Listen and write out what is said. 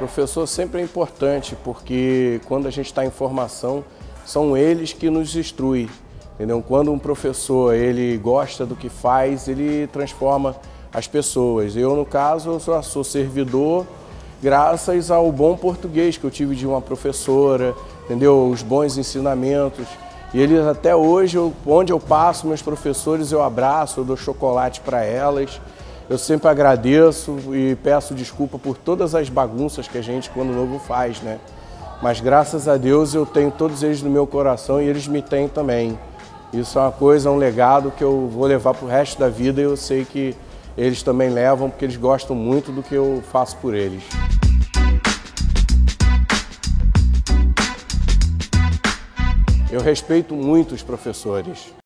Professor sempre é importante porque quando a gente está em formação, são eles que nos instruem. Entendeu? Quando um professor ele gosta do que faz, ele transforma as pessoas. Eu, no caso, sou, sou servidor graças ao bom português que eu tive de uma professora, entendeu? Os bons ensinamentos. E eles até hoje, onde eu passo, meus professores eu abraço, eu dou chocolate para elas. Eu sempre agradeço e peço desculpa por todas as bagunças que a gente, quando novo, faz, né? Mas graças a Deus eu tenho todos eles no meu coração e eles me têm também. Isso é uma coisa, um legado que eu vou levar para o resto da vida e eu sei que eles também levam porque eles gostam muito do que eu faço por eles. Eu respeito muito os professores.